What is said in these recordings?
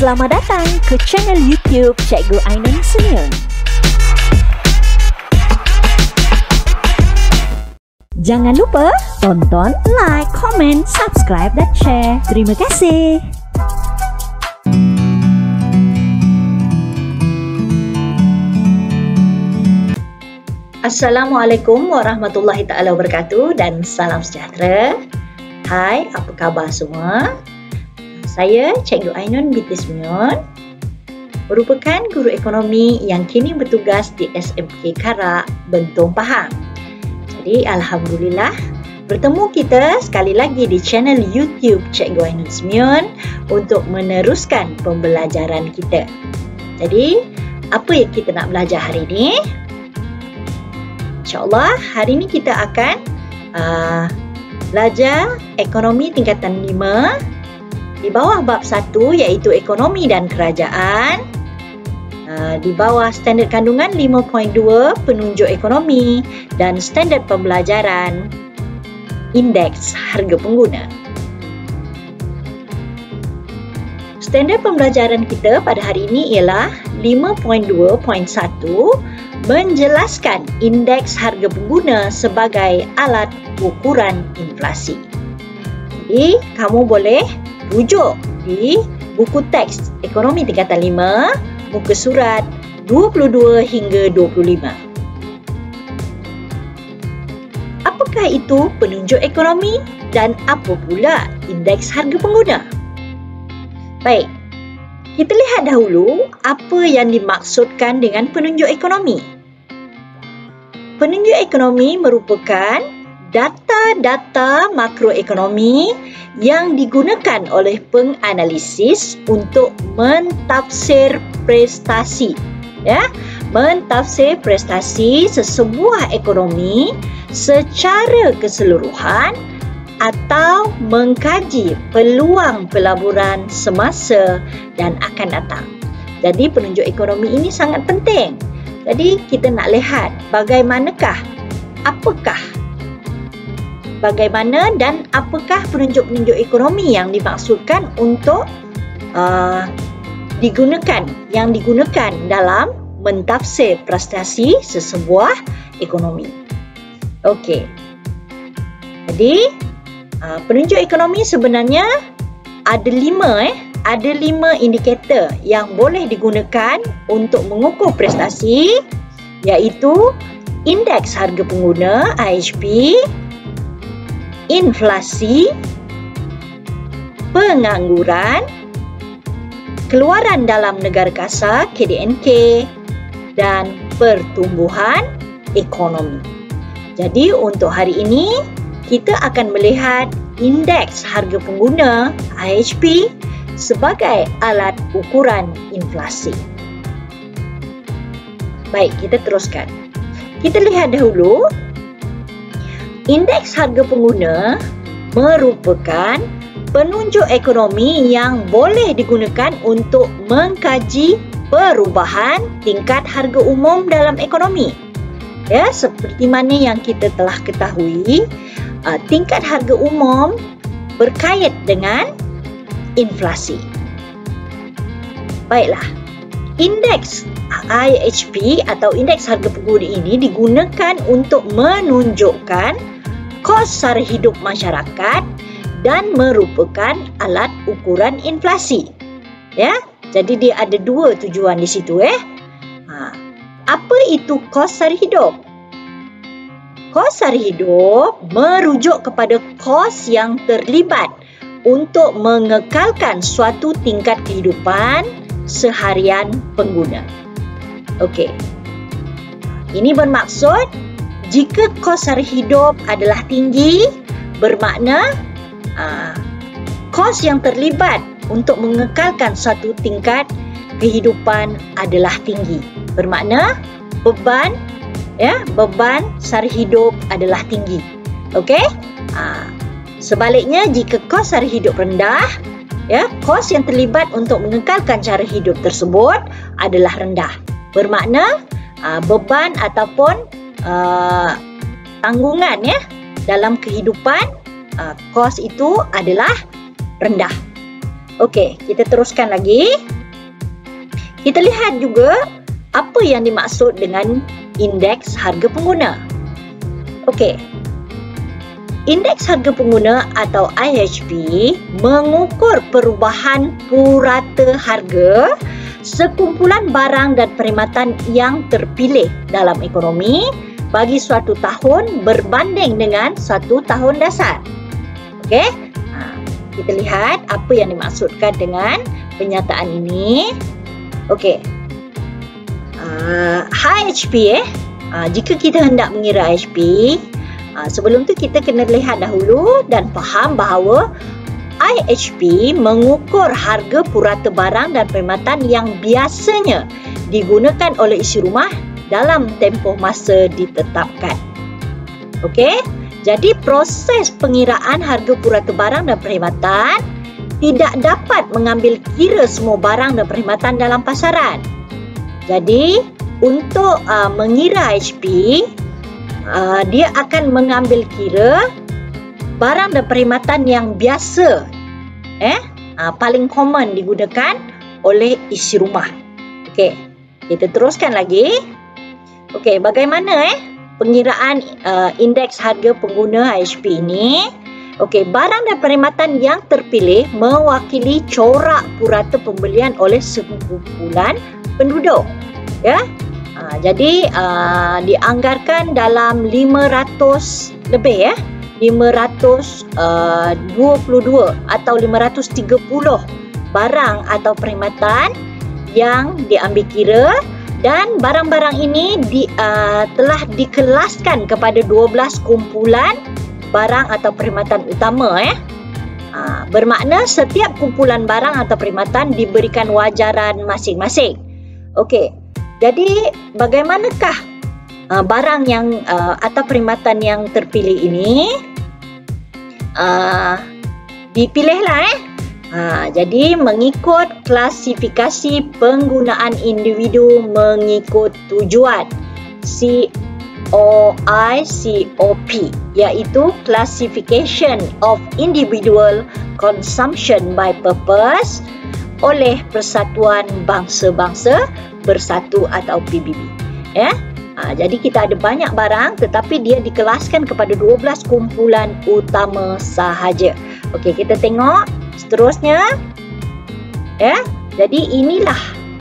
Selamat datang ke channel YouTube Cikgu Ainun Senyum. Jangan lupa tonton, like, komen, subscribe dan share. Terima kasih. Assalamualaikum warahmatullahi taala wabarakatuh dan salam sejahtera. Hai, apa khabar semua? Saya Cikgu Ainun binti Semion merupakan guru ekonomi yang kini bertugas di SMK Karak, Bentong Pahang. Jadi alhamdulillah bertemu kita sekali lagi di channel YouTube Cikgu Ainun Semion untuk meneruskan pembelajaran kita. Jadi, apa yang kita nak belajar hari ini? InsyaAllah hari ini kita akan uh, belajar ekonomi tingkatan 5 di bawah bab 1 iaitu ekonomi dan kerajaan uh, di bawah standard kandungan 5.2 penunjuk ekonomi dan standard pembelajaran indeks harga pengguna. Standard pembelajaran kita pada hari ini ialah 5.2.1 menjelaskan indeks harga pengguna sebagai alat ukuran inflasi. Jadi, kamu boleh rujuk di buku teks Ekonomi Tingkatan 5, muka surat 22 hingga 25. Apakah itu penunjuk ekonomi dan apa pula indeks harga pengguna? Baik, kita lihat dahulu apa yang dimaksudkan dengan penunjuk ekonomi. Penunjuk ekonomi merupakan data-data makroekonomi yang digunakan oleh penganalisis untuk mentafsir prestasi. Ya, mentafsir prestasi sesebuah ekonomi secara keseluruhan atau mengkaji peluang pelaburan semasa dan akan datang. Jadi penunjuk ekonomi ini sangat penting. Jadi kita nak lihat bagaimanakah, apakah, bagaimana dan apakah penunjuk-penunjuk ekonomi yang dimaksudkan untuk uh, digunakan, yang digunakan dalam mentafsir prestasi sesebuah ekonomi. Okey. Jadi Uh, penunjuk ekonomi sebenarnya ada lima eh ada lima indikator yang boleh digunakan untuk mengukur prestasi iaitu indeks harga pengguna IHP inflasi pengangguran keluaran dalam negara kasar KDNK dan pertumbuhan ekonomi jadi untuk hari ini kita akan melihat indeks harga pengguna IHP sebagai alat ukuran inflasi. Baik, kita teruskan. Kita lihat dahulu indeks harga pengguna merupakan penunjuk ekonomi yang boleh digunakan untuk mengkaji perubahan tingkat harga umum dalam ekonomi. Ya, seperti mana yang kita telah ketahui, uh, tingkat harga umum berkait dengan inflasi. Baiklah, indeks IHP atau indeks harga pengguna ini digunakan untuk menunjukkan kos sara hidup masyarakat dan merupakan alat ukuran inflasi. Ya, jadi dia ada dua tujuan di situ eh. Ha. Apa itu kos sara hidup? Kos sara hidup merujuk kepada kos yang terlibat untuk mengekalkan suatu tingkat kehidupan seharian pengguna. Okey. Ini bermaksud jika kos sara hidup adalah tinggi, bermakna aa, ah, kos yang terlibat untuk mengekalkan suatu tingkat kehidupan adalah tinggi. Bermakna beban ya beban sara hidup adalah tinggi. Okey? Ha, sebaliknya jika kos sara hidup rendah, ya kos yang terlibat untuk mengekalkan cara hidup tersebut adalah rendah. Bermakna ha, beban ataupun uh, tanggungan ya dalam kehidupan uh, kos itu adalah rendah. Okey, kita teruskan lagi. Kita lihat juga apa yang dimaksud dengan indeks harga pengguna. Okey. Indeks harga pengguna atau IHP mengukur perubahan purata harga sekumpulan barang dan perkhidmatan yang terpilih dalam ekonomi bagi suatu tahun berbanding dengan suatu tahun dasar. Okey? Ha, kita lihat apa yang dimaksudkan dengan penyataan ini. Okey. Uh, HP eh. Uh, jika kita hendak mengira HP, uh, sebelum tu kita kena lihat dahulu dan faham bahawa IHP mengukur harga purata barang dan perkhidmatan yang biasanya digunakan oleh isi rumah dalam tempoh masa ditetapkan. Okey, jadi proses pengiraan harga purata barang dan perkhidmatan tidak dapat mengambil kira semua barang dan perkhidmatan dalam pasaran. Jadi, untuk uh, mengira HP, uh, dia akan mengambil kira barang dan perkhidmatan yang biasa eh uh, paling common digunakan oleh isi rumah. Okey. Kita teruskan lagi. Okey, bagaimana eh pengiraan uh, indeks harga pengguna HP ini? Okey, barang dan perkhidmatan yang terpilih mewakili corak purata pembelian oleh sekumpulan penduduk. Ya. Uh, jadi uh, dianggarkan dalam 500 lebih ya. 522 uh, atau 530 barang atau perkhidmatan yang diambil kira dan barang-barang ini di, uh, telah dikelaskan kepada 12 kumpulan barang atau perkhidmatan utama eh. Uh, bermakna setiap kumpulan barang atau perkhidmatan diberikan wajaran masing-masing. Okey. Jadi bagaimanakah uh, barang yang uh, atau perkhidmatan yang terpilih ini? uh, dipilihlah eh. Ha, jadi mengikut klasifikasi penggunaan individu mengikut tujuan COICOP iaitu Classification of Individual Consumption by Purpose oleh Persatuan Bangsa-Bangsa Bersatu atau PBB. Ya. Ha, jadi kita ada banyak barang tetapi dia dikelaskan kepada 12 kumpulan utama sahaja. Okey, kita tengok seterusnya. Ya. Jadi inilah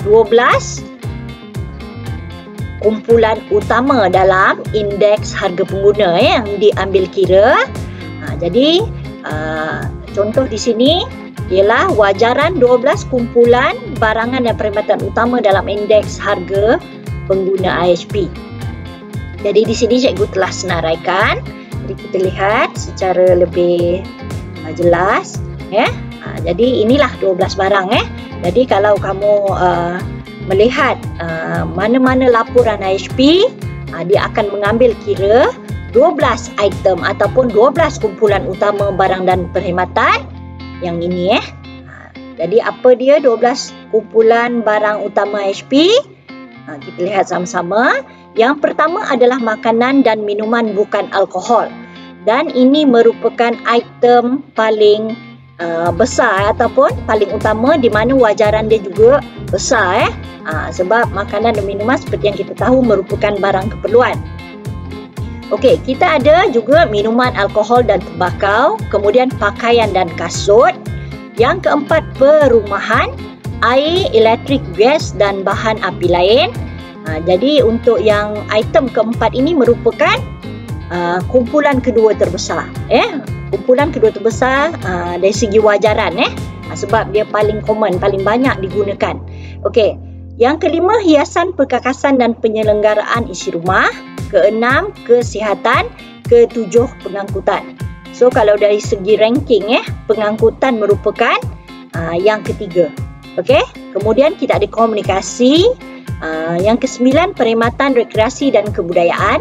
12 kumpulan utama dalam indeks harga pengguna ya, yang diambil kira. Ha, jadi uh, contoh di sini ialah wajaran 12 kumpulan barangan dan perkhidmatan utama dalam indeks harga pengguna IHP. Jadi di sini cikgu telah senaraikan. Jadi kita lihat secara lebih uh, jelas. Ya. Uh, jadi inilah 12 barang. Eh. Jadi kalau kamu uh, melihat uh, mana-mana laporan IHP, uh, dia akan mengambil kira 12 item ataupun 12 kumpulan utama barang dan perkhidmatan yang ini. Eh. Jadi apa dia 12 kumpulan barang utama HP? Kita lihat sama-sama. Yang pertama adalah makanan dan minuman bukan alkohol. Dan ini merupakan item paling uh, besar ataupun paling utama di mana wajaran dia juga besar eh. Uh, sebab makanan dan minuman seperti yang kita tahu merupakan barang keperluan. Okey, kita ada juga minuman alkohol dan tembakau, kemudian pakaian dan kasut. Yang keempat, perumahan, air, elektrik, gas dan bahan api lain. Ha, jadi untuk yang item keempat ini merupakan uh, kumpulan kedua terbesar. Eh, kumpulan kedua terbesar uh, dari segi wajaran. Eh, uh, sebab dia paling common, paling banyak digunakan. Okey. Yang kelima, hiasan perkakasan dan penyelenggaraan isi rumah. Keenam, kesihatan. Ketujuh, pengangkutan. So, kalau dari segi ranking, eh, pengangkutan merupakan uh, yang ketiga. Okey. Kemudian kita ada komunikasi. Ah, yang kesembilan perkhidmatan rekreasi dan kebudayaan,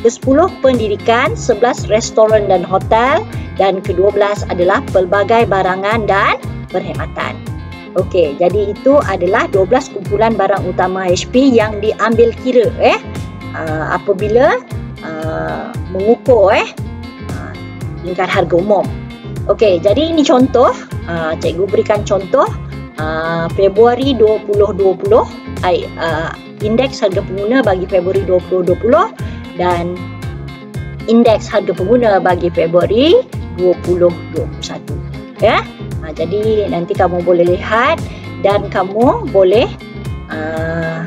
kesepuluh pendidikan, sebelas restoran dan hotel dan kedua belas adalah pelbagai barangan dan perkhidmatan. Okey, jadi itu adalah 12 kumpulan barang utama HP yang diambil kira eh uh, apabila uh, mengukur eh uh, tingkat harga umum. Okey, jadi ini contoh uh, cikgu berikan contoh uh, Februari 2020 ai uh, indeks harga pengguna bagi Februari 2020 dan indeks harga pengguna bagi Februari 2021 ya uh, jadi nanti kamu boleh lihat dan kamu boleh uh,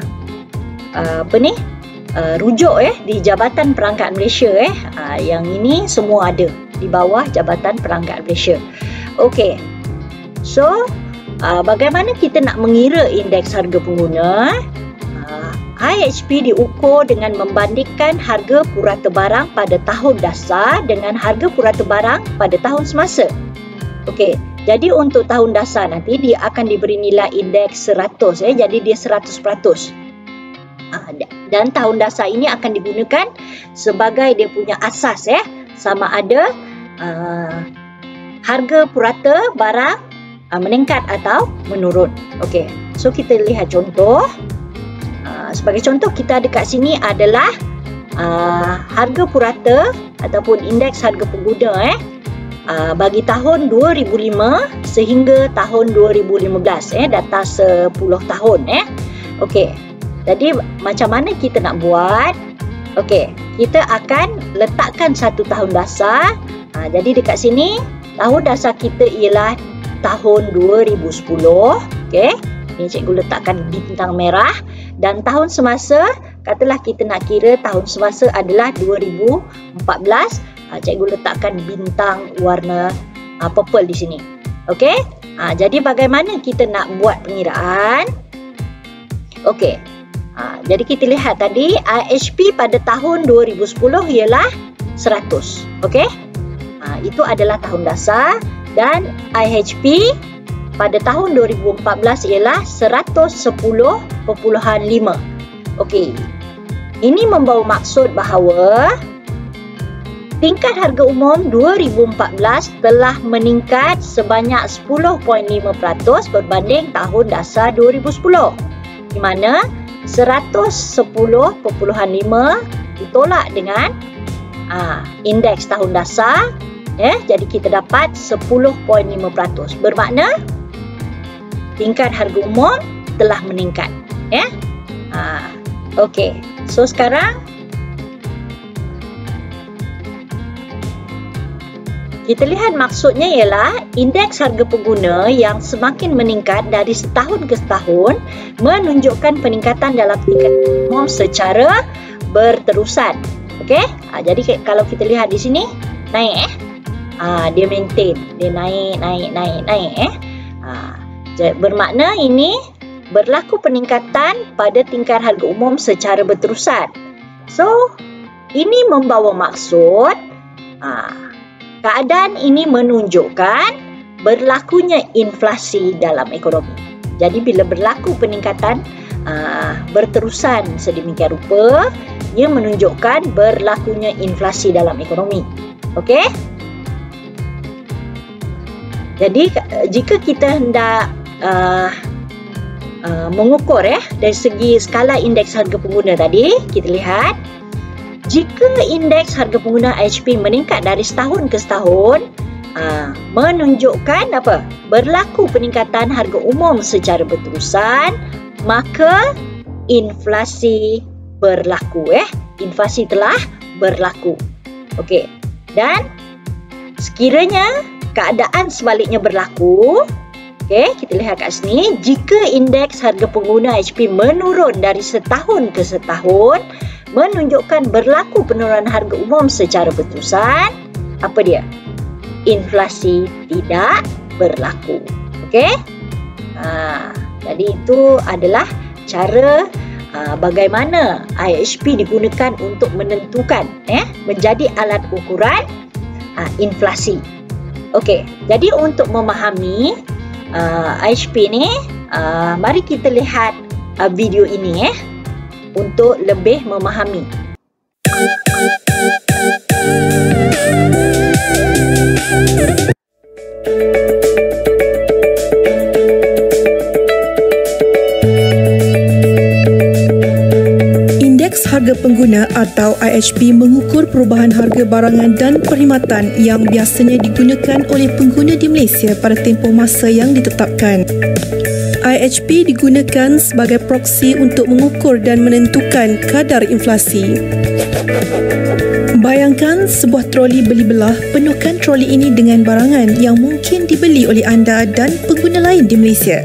uh, apa ni uh, rujuk eh di Jabatan Perangkat Malaysia eh uh, yang ini semua ada di bawah Jabatan Perangkat Malaysia. Okey. So, uh, bagaimana kita nak mengira indeks harga pengguna? IHP diukur dengan membandingkan harga purata barang pada tahun dasar dengan harga purata barang pada tahun semasa. Okey. Jadi untuk tahun dasar nanti dia akan diberi nilai indeks 100 eh. Jadi dia 100%. Ah, dan tahun dasar ini akan digunakan sebagai dia punya asas ya sama ada uh, harga purata barang uh, meningkat atau menurun. Okey. So kita lihat contoh. Uh, sebagai contoh kita ada kat sini adalah uh, harga purata ataupun indeks harga pengguna eh uh, bagi tahun 2005 sehingga tahun 2015 eh data 10 tahun eh. Okey. Jadi macam mana kita nak buat? Okey, kita akan letakkan satu tahun dasar. Ha, jadi dekat sini tahun dasar kita ialah tahun 2010. Okey. Ini cikgu letakkan bintang merah dan tahun semasa katalah kita nak kira tahun semasa adalah 2014. Ha, cikgu letakkan bintang warna ha, purple di sini. Okey. Ha, jadi bagaimana kita nak buat pengiraan? Okey, jadi kita lihat tadi IHP pada tahun 2010 ialah 100. Okey? Itu adalah tahun dasar dan IHP pada tahun 2014 ialah 110.5. Okey. Ini membawa maksud bahawa tingkat harga umum 2014 telah meningkat sebanyak 10.5% berbanding tahun dasar 2010. Di mana 110.5 ditolak dengan uh, indeks tahun dasar ya jadi kita dapat 10.5% bermakna tingkat harga umum telah meningkat ya uh, okey so sekarang Kita lihat maksudnya ialah indeks harga pengguna yang semakin meningkat dari setahun ke setahun menunjukkan peningkatan dalam tingkat umum secara berterusan. Okey? Ha, jadi kalau kita lihat di sini naik eh. Ha, dia maintain, dia naik naik naik naik eh. Ha, bermakna ini berlaku peningkatan pada tingkat harga umum secara berterusan. So, ini membawa maksud ha, Keadaan ini menunjukkan berlakunya inflasi dalam ekonomi. Jadi bila berlaku peningkatan uh, berterusan sedemikian rupa, ia menunjukkan berlakunya inflasi dalam ekonomi. Okey? Jadi jika kita hendak uh, uh, mengukur ya dari segi skala indeks harga pengguna tadi, kita lihat jika indeks harga pengguna HP meningkat dari setahun ke setahun, aa, menunjukkan apa? Berlaku peningkatan harga umum secara berterusan, maka inflasi berlaku eh. Inflasi telah berlaku. Okey. Dan sekiranya keadaan sebaliknya berlaku, okey, kita lihat kat sini, jika indeks harga pengguna HP menurun dari setahun ke setahun, menunjukkan berlaku penurunan harga umum secara berterusan, apa dia? Inflasi tidak berlaku. Okey? Ha, jadi itu adalah cara ha, bagaimana IHP digunakan untuk menentukan eh menjadi alat ukuran ha, inflasi. Okey, jadi untuk memahami uh, IHP ni, uh, mari kita lihat uh, video ini eh untuk lebih memahami. Indeks Pengguna atau IHP mengukur perubahan harga barangan dan perkhidmatan yang biasanya digunakan oleh pengguna di Malaysia pada tempoh masa yang ditetapkan. IHP digunakan sebagai proksi untuk mengukur dan menentukan kadar inflasi. Bayangkan sebuah troli beli belah penuhkan troli ini dengan barangan yang mungkin dibeli oleh anda dan pengguna lain di Malaysia.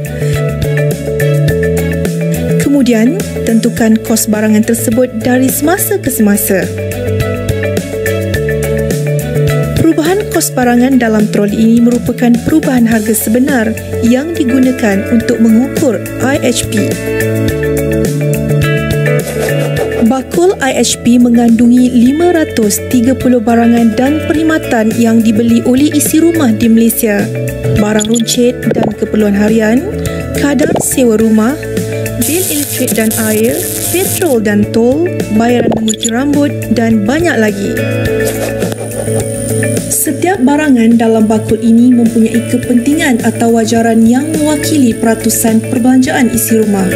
Kemudian, tentukan kos barangan tersebut dari semasa ke semasa. Perubahan kos barangan dalam troli ini merupakan perubahan harga sebenar yang digunakan untuk mengukur IHP. Bakul IHP mengandungi 530 barangan dan perkhidmatan yang dibeli oleh isi rumah di Malaysia, barang runcit dan keperluan harian, kadar sewa rumah, bil elektrik dan air, petrol dan tol, bayaran menguci rambut dan banyak lagi. Setiap barangan dalam bakul ini mempunyai kepentingan atau wajaran yang mewakili peratusan perbelanjaan isi rumah.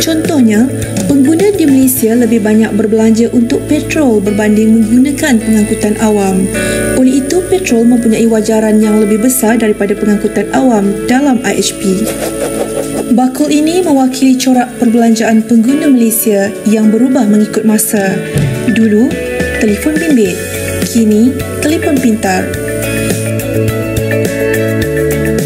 Contohnya, pengguna di Malaysia lebih banyak berbelanja untuk petrol berbanding menggunakan pengangkutan awam. Oleh itu, petrol mempunyai wajaran yang lebih besar daripada pengangkutan awam dalam IHP. Bakul ini mewakili corak perbelanjaan pengguna Malaysia yang berubah mengikut masa. Dulu, telefon bimbit kini telefon pintar.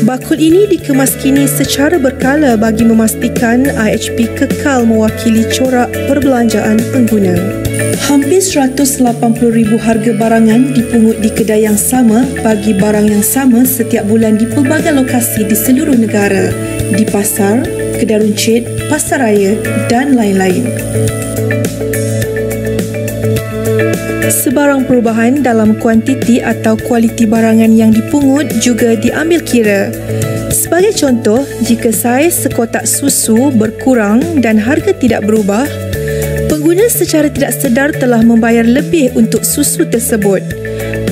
Bakul ini dikemas kini secara berkala bagi memastikan IHP kekal mewakili corak perbelanjaan pengguna. Hampir 180,000 harga barangan dipungut di kedai yang sama bagi barang yang sama setiap bulan di pelbagai lokasi di seluruh negara, di pasar, kedai runcit, pasar raya dan lain-lain. Sebarang perubahan dalam kuantiti atau kualiti barangan yang dipungut juga diambil kira. Sebagai contoh, jika saiz sekotak susu berkurang dan harga tidak berubah, pengguna secara tidak sedar telah membayar lebih untuk susu tersebut.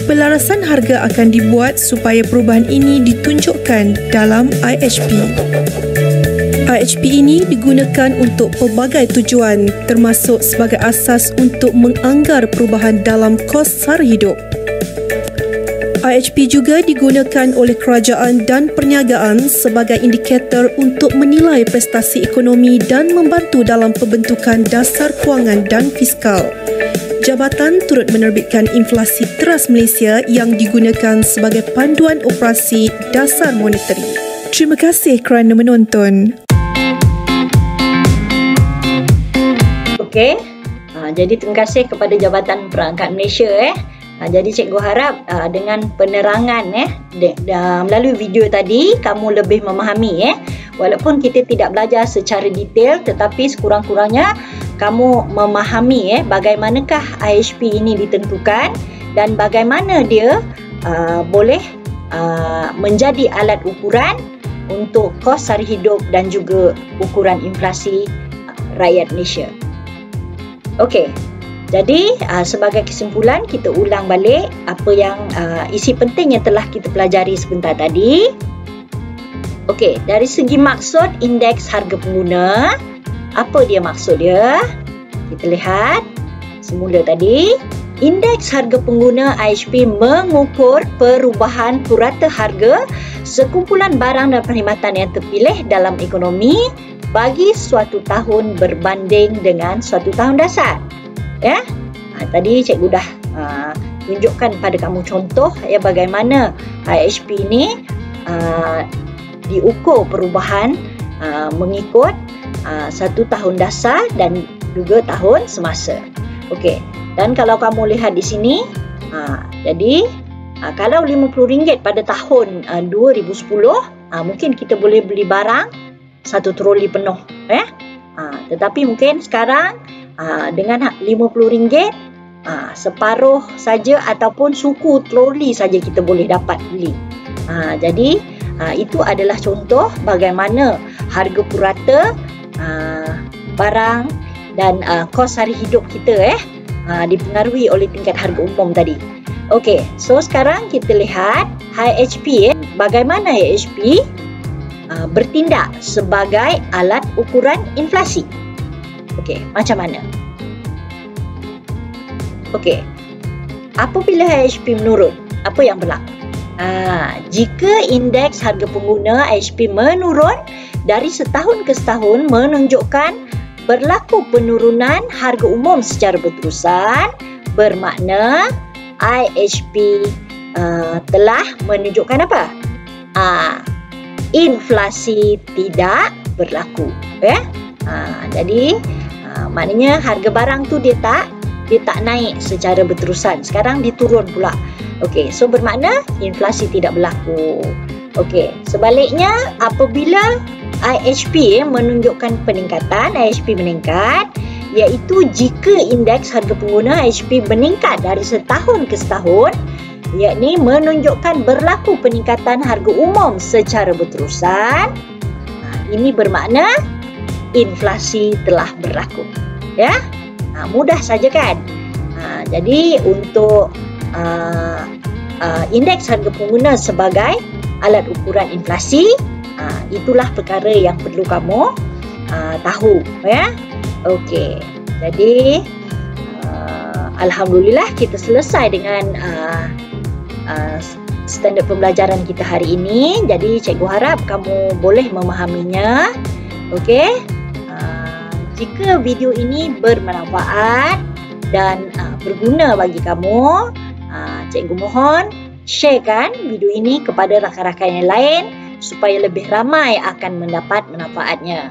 Pelarasan harga akan dibuat supaya perubahan ini ditunjukkan dalam IHP. IHP ini digunakan untuk pelbagai tujuan termasuk sebagai asas untuk menganggar perubahan dalam kos sara hidup. IHP juga digunakan oleh kerajaan dan perniagaan sebagai indikator untuk menilai prestasi ekonomi dan membantu dalam pembentukan dasar kewangan dan fiskal. Jabatan turut menerbitkan inflasi teras Malaysia yang digunakan sebagai panduan operasi dasar monetari. Terima kasih kerana menonton. Okey. Ha, jadi terima kasih kepada Jabatan Perangkat Malaysia eh. Ha, jadi cikgu harap uh, dengan penerangan eh de, de, melalui video tadi kamu lebih memahami eh. Walaupun kita tidak belajar secara detail tetapi sekurang-kurangnya kamu memahami eh bagaimanakah IHP ini ditentukan dan bagaimana dia uh, boleh uh, menjadi alat ukuran untuk kos sara hidup dan juga ukuran inflasi rakyat Malaysia. Okey. Jadi uh, sebagai kesimpulan kita ulang balik apa yang uh, isi penting yang telah kita pelajari sebentar tadi. Okey, dari segi maksud indeks harga pengguna, apa dia maksud dia? Kita lihat semula tadi, indeks harga pengguna IHP mengukur perubahan purata harga sekumpulan barang dan perkhidmatan yang terpilih dalam ekonomi bagi suatu tahun berbanding dengan suatu tahun dasar. Ya. Ha, tadi cikgu dah uh, tunjukkan pada kamu contoh ya bagaimana IHP ini uh, diukur perubahan uh, mengikut uh, satu tahun dasar dan juga tahun semasa. Okey. Dan kalau kamu lihat di sini, uh, jadi uh, kalau RM50 pada tahun uh, 2010, uh, mungkin kita boleh beli barang satu troli penuh eh ha, tetapi mungkin sekarang ha, dengan RM50 ha, separuh saja ataupun suku troli saja kita boleh dapat beli ha, jadi ha, itu adalah contoh bagaimana harga purata ha, barang dan ha, kos hari hidup kita eh ha, dipengaruhi oleh tingkat harga umum tadi Okey, so sekarang kita lihat high HP eh. Bagaimana high HP uh, bertindak sebagai alat ukuran inflasi. Okey, macam mana? Okey. Apabila HP menurun, apa yang berlaku? Ha, jika indeks harga pengguna HP menurun dari setahun ke setahun menunjukkan berlaku penurunan harga umum secara berterusan bermakna IHP uh, telah menunjukkan apa? Uh, inflasi tidak berlaku. Ya? Uh, jadi uh, maknanya harga barang tu dia tak dia tak naik secara berterusan. Sekarang diturun pula. Okey, so bermakna inflasi tidak berlaku. Okey, sebaliknya apabila IHP menunjukkan peningkatan, IHP meningkat iaitu jika indeks harga pengguna IHP meningkat dari setahun ke setahun yakni menunjukkan berlaku peningkatan harga umum secara berterusan ha, ini bermakna inflasi telah berlaku. Ya? Ha, mudah saja kan? Ha, jadi untuk uh, uh, indeks harga pengguna sebagai alat ukuran inflasi uh, itulah perkara yang perlu kamu uh, tahu ya? Okey. Jadi uh, alhamdulillah kita selesai dengan uh, uh, standard pembelajaran kita hari ini. Jadi cikgu harap kamu boleh memahaminya. Okey jika video ini bermanfaat dan uh, berguna bagi kamu uh, cikgu mohon sharekan video ini kepada rakan-rakan yang lain supaya lebih ramai akan mendapat manfaatnya.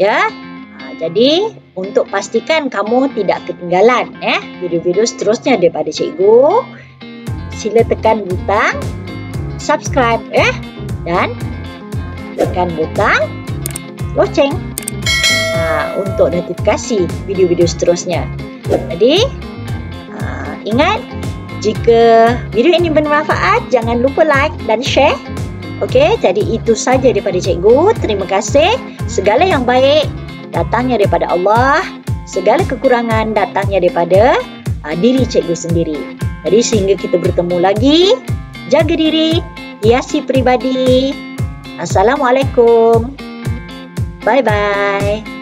Ya? Uh, jadi untuk pastikan kamu tidak ketinggalan eh video-video seterusnya daripada cikgu sila tekan butang subscribe eh dan tekan butang loceng uh, untuk notifikasi video-video seterusnya. Jadi, uh, ingat jika video ini bermanfaat, jangan lupa like dan share. Okey, jadi itu saja daripada cikgu. Terima kasih. Segala yang baik datangnya daripada Allah. Segala kekurangan datangnya daripada uh, diri cikgu sendiri. Jadi sehingga kita bertemu lagi, jaga diri, hiasi peribadi. Assalamualaikum. Bye bye.